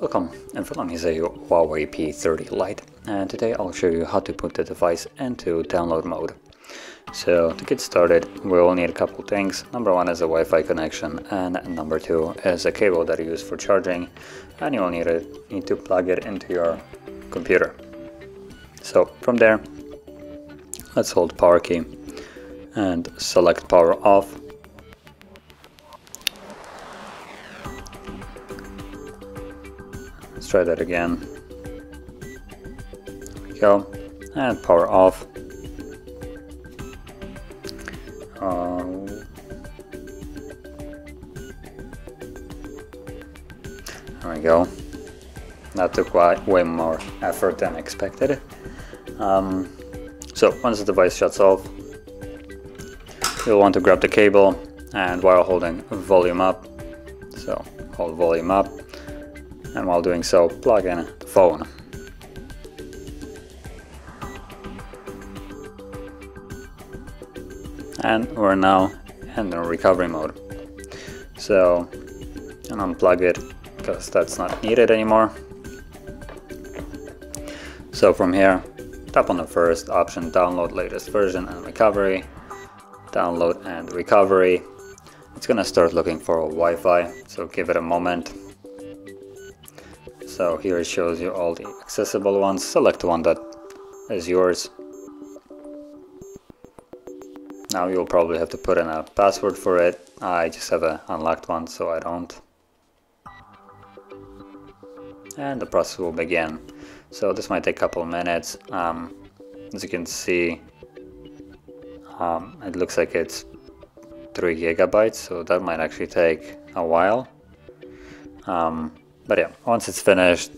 Welcome, and front is a Huawei P30 Lite and today I'll show you how to put the device into download mode. So to get started we'll need a couple things. Number one is a Wi-Fi connection and number two is a cable that you use for charging and you'll need, a, need to plug it into your computer. So from there let's hold power key and select power off Let's try that again. There we go. And power off. Uh, there we go. That took quite way more effort than expected. Um, so once the device shuts off, you'll want to grab the cable and while holding volume up, so hold volume up, and while doing so plug in the phone. And we're now in the recovery mode. So and unplug it because that's not needed anymore. So from here, tap on the first option, download latest version and recovery, download and recovery. It's gonna start looking for a Wi-Fi, so give it a moment. So here it shows you all the accessible ones. Select one that is yours. Now you'll probably have to put in a password for it. I just have an unlocked one, so I don't. And the process will begin. So this might take a couple minutes. Um, as you can see, um, it looks like it's 3 gigabytes, so that might actually take a while. Um, but yeah, once it's finished,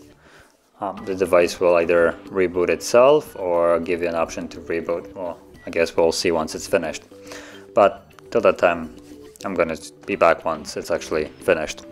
um, the device will either reboot itself or give you an option to reboot. Well, I guess we'll see once it's finished. But till that time, I'm gonna be back once it's actually finished.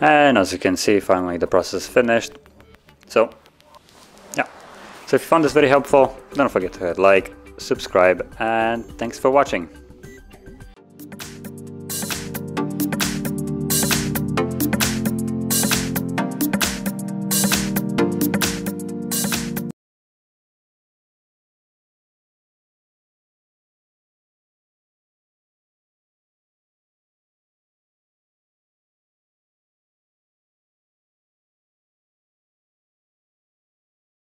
And as you can see, finally the process is finished. So, yeah. So if you found this very helpful, don't forget to hit like, subscribe, and thanks for watching.